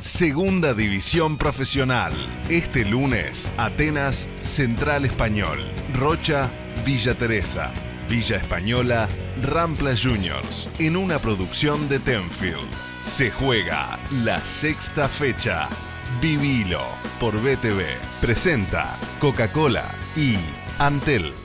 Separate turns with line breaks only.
Segunda División Profesional. Este lunes, Atenas, Central Español. Rocha, Villa Teresa. Villa Española, Rampla Juniors. En una producción de Tenfield. Se juega la sexta fecha. Vivilo por BTV. Presenta Coca-Cola y Antel.